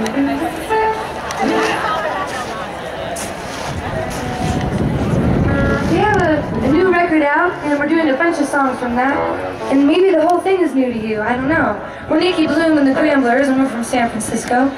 We have a, a new record out, and we're doing a bunch of songs from that. And maybe the whole thing is new to you. I don't know. We're Nicki Bluhm and the Gramblers, and we're from San Francisco.